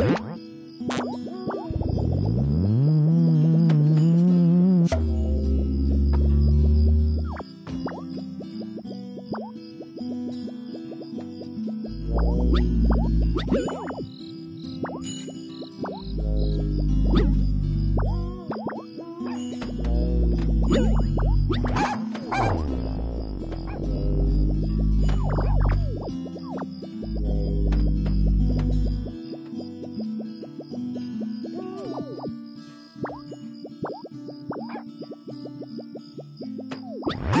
you Yeah.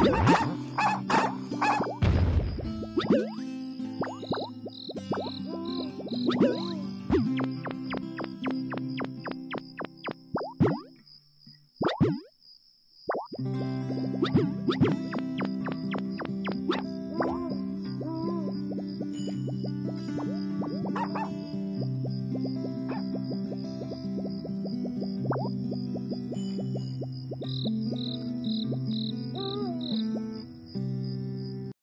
you.